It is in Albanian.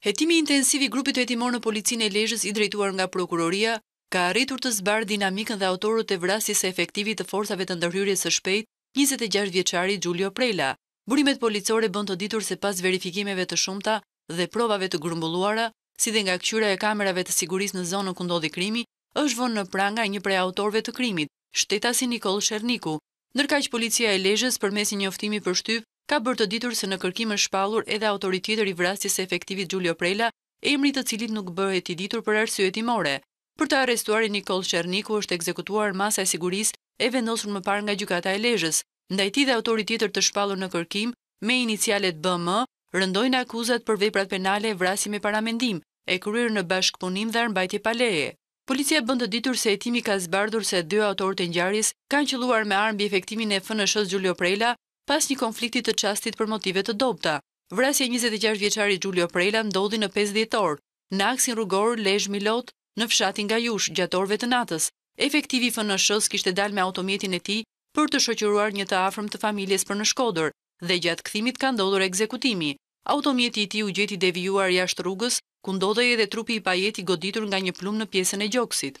Hetimi intensiv i grupit hetimor në Policinë e Lezhës i drejtuar nga Prokuroria ka arritur të zbardhë dinamikën dhe autorët e vrasjes së efektivit të Forcave të Ndërhyrjes së Shpejtë, njëzet e gjashtë vjeçari Xhulio Prela. Burimet policore bënë të ditur se pas verifikimeve të shumta dhe provave të grumbulluara, si dhe nga këqyra e kamerave të sigurisë në zonën ku ndodhi krimi, është vënë në pranga një prej autorëve të krimit, shtetasi Nikoll Sherniku, Ndërkaq Policia e Lezhës përmes një njoftimi për shtyp ka bërë të ditur se në kërkim është shpallur edhe autori tjetër i vrasjes së efektivit Xhulio Prela, emri i të cilit nuk bëhet i ditur për arsye hetimore. Për të arrestuarin Nikoll Sherniku është ekzekutuar masa e sigurisë e vendosur më parë nga Gjykata e Lezhës. Ndaj tij dhe autorit tjetër të shpallur në kërkim, me inicialet BM, rëndojnë akuzat për veprat penale vrasje me paramendim, e kryer në bashkëpunim dhe armbajtje pa leje. Policia bën të ditur se hetimi ka zbardhur se dy autorët e ngjarjes kanë qëlluar me armë mbi efektivin e FNSH-së Xhulio Prela pas një konflikti të çastit për motive të dobëta. Vrasja e njëzet e gjashtë vjeçarit Xhulio Prela ndodhi në pesë dhjetor, në aksin rrugor Lezhë-Milot, në fshatin Gajush, gjatë orëve të natës. Efektivi i FNSH-së kishte dalë me automjetin e tij për të shoqëruar një të afërm të familjes për në Shkodër, dhe gjatë kthimit ka ndodhur ekzekutimi. Automjeti i tij u gjet i devijuar jashtë rrugës, ku ndodhej edhe trupi i pajetë i goditur nga një plumb në pjesën e gjoksit.